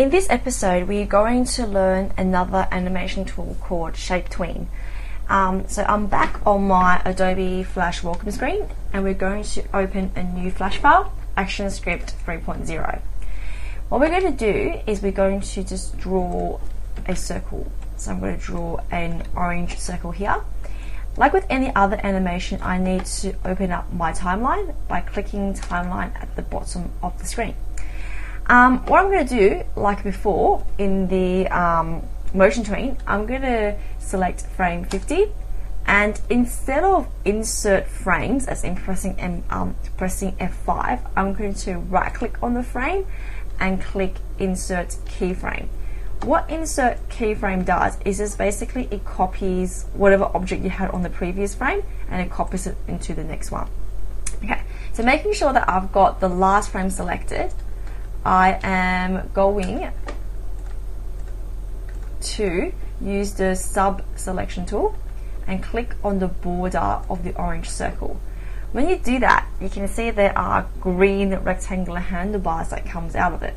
In this episode, we're going to learn another animation tool called Shape Tween. Um, so I'm back on my Adobe Flash welcome screen and we're going to open a new Flash file, ActionScript 3.0. What we're going to do is we're going to just draw a circle. So I'm going to draw an orange circle here. Like with any other animation, I need to open up my timeline by clicking timeline at the bottom of the screen. Um, what I'm going to do, like before in the um, motion tween, I'm going to select frame 50 and instead of insert frames as in pressing, M, um, pressing F5, I'm going to right click on the frame and click insert keyframe. What insert keyframe does is just basically it copies whatever object you had on the previous frame and it copies it into the next one. Okay, so making sure that I've got the last frame selected, I am going to use the sub selection tool and click on the border of the orange circle. When you do that, you can see there are green rectangular handlebars that comes out of it.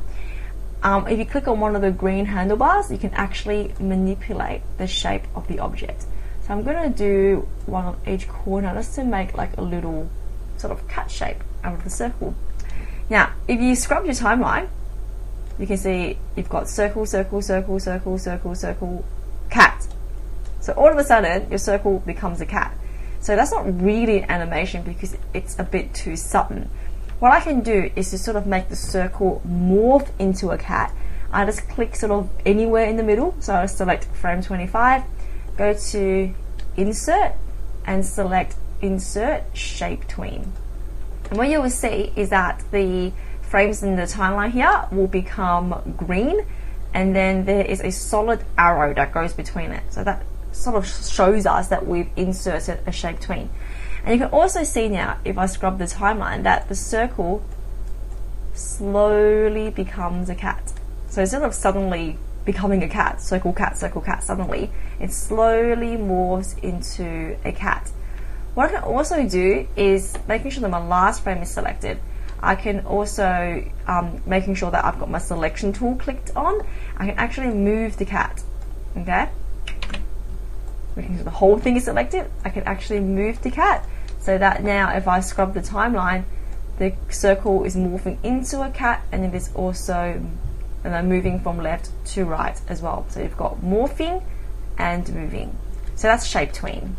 Um, if you click on one of the green handlebars, you can actually manipulate the shape of the object. So I'm going to do one on each corner just to make like a little sort of cut shape out of the circle. Now, if you scrub your timeline, you can see you've got circle, circle, circle, circle, circle, circle, cat. So all of a sudden, your circle becomes a cat. So that's not really an animation because it's a bit too sudden. What I can do is to sort of make the circle morph into a cat. I just click sort of anywhere in the middle. So I select frame 25, go to insert and select insert shape tween. And what you will see is that the frames in the timeline here will become green and then there is a solid arrow that goes between it. So that sort of shows us that we've inserted a shape tween. And you can also see now, if I scrub the timeline, that the circle slowly becomes a cat. So instead of suddenly becoming a cat, circle cat, circle cat, suddenly, it slowly morphs into a cat. What I can also do is making sure that my last frame is selected. I can also, um, making sure that I've got my selection tool clicked on, I can actually move the cat, okay? Making sure the whole thing is selected, I can actually move the cat so that now if I scrub the timeline, the circle is morphing into a cat and it is also and I'm moving from left to right as well. So you've got morphing and moving. So that's shape tween.